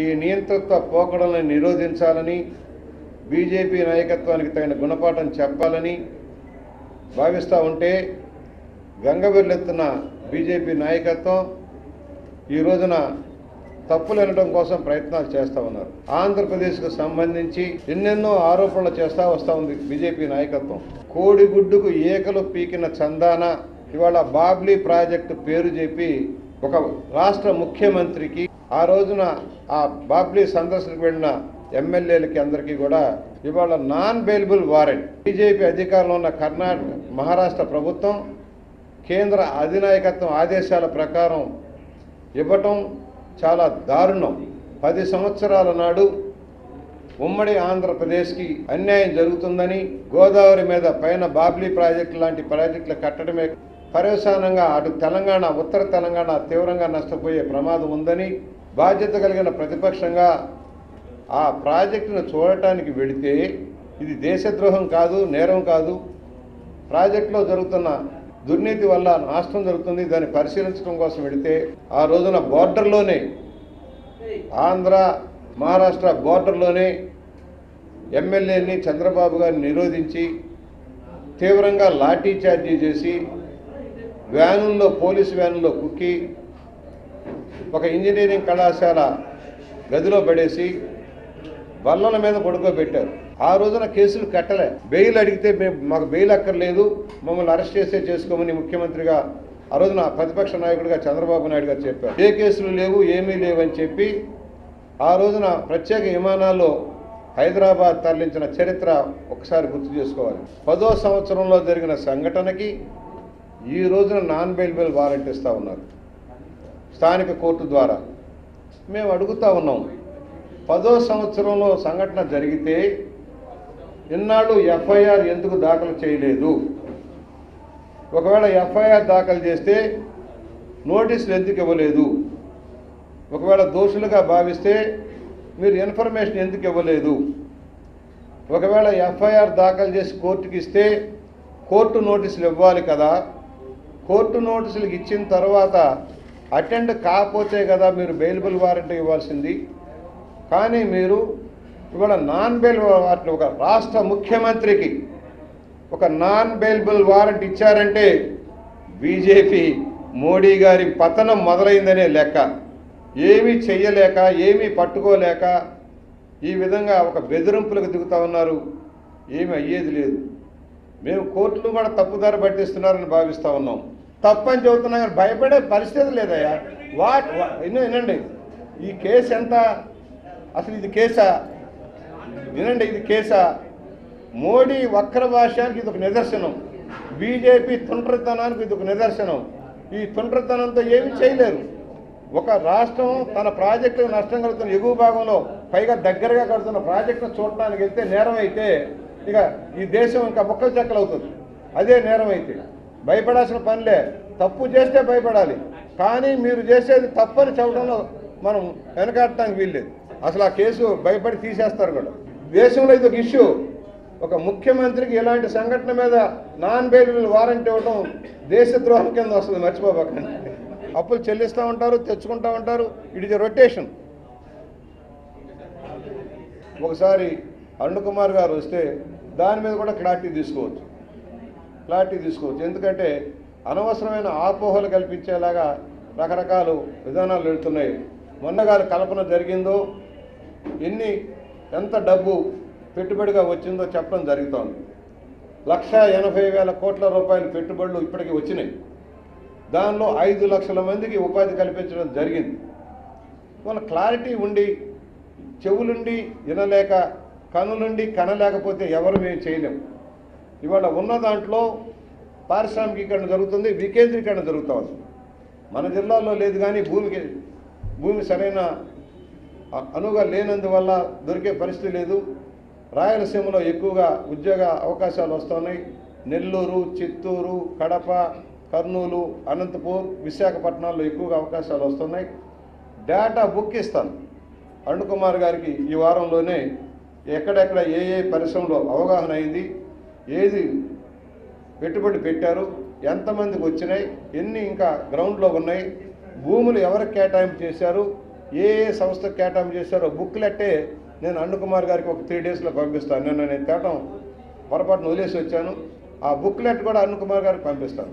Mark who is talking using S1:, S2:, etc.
S1: ఈ నియంతృత్వ పోకడలను నిరోధించాలని బీజేపీ నాయకత్వానికి తగిన గుణపాఠం చెప్పాలని భావిస్తూ ఉంటే గంగవెల్లెత్తున బీజేపీ నాయకత్వం ఈ రోజున తప్పులు వినడం కోసం ప్రయత్నాలు చేస్తూ ఉన్నారు. ఆంధ్రప్రదేశ్కు సంబంధించి ఎన్నెన్నో ఆరోపణలు చేస్తూ వస్తూ ఉంది బీజేపీ నాయకత్వం. కోడిగుడ్డుకు ఏకలు పీకిన చందాన ఇవాళ బాబ్లీ ప్రాజెక్టు పేరు చెప్పి ఒక రాష్ట్ర ముఖ్యమంత్రికి ఆ రోజున ఆ బాబ్లీ సందర్శనకు వెళ్ళిన ఎమ్మెల్యేలకి అందరికీ కూడా ఇవాళ నాన్ బెయిలబుల్ వారెంట్. బీజేపీ అధికారంలో ఉన్న కర్ణాటక మహారాష్ట్ర ప్రభుత్వం కేంద్ర అధినాయకత్వం ఆదేశాల ప్రకారం ఇవ్వటం చాలా దారుణం. పది సంవత్సరాల నాడు ఉమ్మడి ఆంధ్రప్రదేశ్కి అన్యాయం జరుగుతుందని గోదావరి మీద పైన బాబ్లీ ప్రాజెక్టు లాంటి ప్రాజెక్టులు కట్టడమే పర్యవసానంగా అటు తెలంగాణ ఉత్తర తెలంగాణ తీవ్రంగా నష్టపోయే ప్రమాదం ఉందని బాధ్యత కలిగిన ప్రతిపక్షంగా ఆ ప్రాజెక్టును చూడటానికి వెళితే ఇది దేశద్రోహం కాదు నేరం కాదు. ప్రాజెక్టులో జరుగుతున్న దుర్నీతి వల్ల నష్టం జరుగుతుంది. దాన్ని పరిశీలించడం కోసం వెళితే ఆ రోజున బోర్డర్లోనే ఆంధ్ర మహారాష్ట్ర బోర్డర్లోనే ఎమ్మెల్యేని చంద్రబాబు గారిని నిరోధించి తీవ్రంగా లాఠీ చార్జీ చేసి వ్యానుల్లో పోలీసు వ్యానుల్లో కుక్కి ఒక ఇంజనీరింగ్ కళాశాల గదిలో పడేసి బల్లల మీద పడుకోబెట్టారు. ఆ రోజున కేసులు కట్టలే. బెయిల్ అడిగితే మేము మాకు బెయిల్ అక్కర్లేదు. మమ్మల్ని అరెస్ట్ చేసే చేసుకోమని ముఖ్యమంత్రిగా ఆ రోజున ప్రతిపక్ష నాయకుడిగా చంద్రబాబు నాయుడు గారు చెప్పారు. ఏ కేసులు లేవు ఏమీ లేవని చెప్పి ఆ రోజున ప్రత్యేక విమానాల్లో హైదరాబాద్ తరలించిన చరిత్ర ఒకసారి గుర్తు చేసుకోవాలి. పదో సంవత్సరంలో జరిగిన సంఘటనకి ఈ రోజున నాన్ బెయిల్బెల్ వారెంట్ ఇస్తూ ఉన్నారు. స్థానిక కోర్టు ద్వారా. మేము అడుగుతా ఉన్నాం. పదో సంవత్సరంలో సంఘటన జరిగితే ఇన్నాళ్ళు ఎఫ్ఐఆర్ ఎందుకు దాఖలు చేయలేదు? ఒకవేళ ఎఫ్ఐఆర్ దాఖలు చేస్తే నోటీసులు ఎందుకు ఇవ్వలేదు? ఒకవేళ దోషులుగా భావిస్తే మీరు ఇన్ఫర్మేషన్ ఎందుకు ఇవ్వలేదు? ఒకవేళ ఎఫ్ఐఆర్ దాఖలు చేసి కోర్టుకి ఇస్తే కోర్టు నోటీసులు ఇవ్వాలి కదా? కోర్టు నోటీసులు ఇచ్చిన తర్వాత అటెండ్ కాకపోతే కదా మీరు బెయిలబుల్ వారెంట్ ఇవ్వాల్సింది. కానీ మీరు ఇవాళ నాన్ బెయిల్ వారెంట్ ఒక రాష్ట్ర ముఖ్యమంత్రికి ఒక నాన్ బెయిలబుల్ వారెంట్ ఇచ్చారంటే బీజేపీ మోడీ గారి పతనం మొదలైందనే లెక్క. ఏమీ చెయ్యలేక ఏమీ పట్టుకోలేక ఈ విధంగా ఒక బెదిరింపులకు దిగుతా ఉన్నారు. ఏమీ అయ్యేది లేదు. మేము కోర్టులు కూడా తప్పుదారి పట్టిస్తున్నారని భావిస్తూ ఉన్నాం. తప్పని చెబుతున్నా కానీ భయపడే పరిస్థితి లేదయ్యా. వాట్ విను వినండి. ఈ కేసు ఎంత? అసలు ఇది కేసా? వినండి ఇది కేసా? మోడీ వక్ర భాషానికి ఇది ఒక నిదర్శనం. బీజేపీ తుండ్రతనానికి ఇది ఒక నిదర్శనం. ఈ తుండ్రతనంతో ఏమీ చేయలేరు. ఒక రాష్ట్రం తన ప్రాజెక్టు నష్టం కలుగుతున్న ఎగువ భాగంలో పైగా దగ్గరగా కడుతున్న ప్రాజెక్టును చూడటానికి వెళ్తే నేరం అయితే ఇక ఈ దేశం ఇంకా ముక్కలు చెక్కలు అవుతుంది అదే నేరం అయితే భయపడాల్సిన పనిలే. తప్పు చేస్తే భయపడాలి. కానీ మీరు చేసేది తప్పని చెప్పడంలో మనం వెనకాడటానికి వీల్లేదు. అసలు ఆ కేసు భయపడి తీసేస్తారు కూడా. దేశంలో ఇది ఒక ఇష్యూ. ఒక ముఖ్యమంత్రికి ఇలాంటి సంఘటన మీద నాన్ బెయిలబుల్ వారెంట్ ఇవ్వడం దేశద్రోహం కింద వస్తుంది. మర్చిపోబోకండి అప్పులు చెల్లిస్తూ ఉంటారు తెచ్చుకుంటూ ఉంటారు. ఇట్ ఇస్ రొటేషన్ ఒకసారి అరుణ్ కుమార్ గారు వస్తే దాని మీద కూడా క్లారిటీ తీసుకోవచ్చు. క్లారిటీ తీసుకోవచ్చు. ఎందుకంటే అనవసరమైన ఆపోహలు కల్పించేలాగా రకరకాల విధానాలు వెళ్తున్నాయి. మొన్నగారు కల్పన జరిగిందో ఎన్ని ఎంత డబ్బు పెట్టుబడిగా వచ్చిందో చెప్పడం జరుగుతోంది. లక్ష ఎనభై వేల కోట్ల రూపాయల పెట్టుబడులు ఇప్పటికి వచ్చినాయి. దానిలో ఐదు లక్షల మందికి ఉపాధి కల్పించడం జరిగింది. మన క్లారిటీ ఉండి చెవులుండి వినలేక కనులుండి కనలేకపోతే ఎవరు మేము చేయలేము ఇవాళ ఉన్న దాంట్లో పారిశ్రామికీకరణ జరుగుతుంది వికేంద్రీకరణ జరుగుతూ ఉంది. మన జిల్లాలో లేదు కానీ భూమికి భూమి సరైన అనువుగా లేనందువల్ల దొరికే పరిస్థితి లేదు. రాయలసీమలో ఎక్కువగా ఉద్యోగ అవకాశాలు వస్తున్నాయి. నెల్లూరు చిత్తూరు కడప కర్నూలు అనంతపూర్ విశాఖపట్నాల్లో ఎక్కువగా అవకాశాలు వస్తున్నాయి. డేటా బుక్ ఇస్తాను. అరుణ్ కుమార్ గారికి ఈ వారంలోనే ఎక్కడెక్కడ ఏ ఏ పరిశ్రమలో అవగాహన అయింది ఏది పెట్టుబడి పెట్టారు ఎంతమందికి వచ్చినాయి ఎన్ని ఇంకా గ్రౌండ్లో ఉన్నాయి భూములు ఎవరికి కేటాయింపు చేశారు ఏ ఏ సంస్థకు కేటాయింపు చేశారో బుక్లెట్టే నేను అన్నకుమార్ కుమార్ గారికి ఒక త్రీ డేస్లో పంపిస్తాను. నిన్న నేను తేటం పొరపాటున వదిలేసి వచ్చాను. ఆ బుక్లెట్ కూడా అరుణ్ కుమార్ గారికి పంపిస్తాను.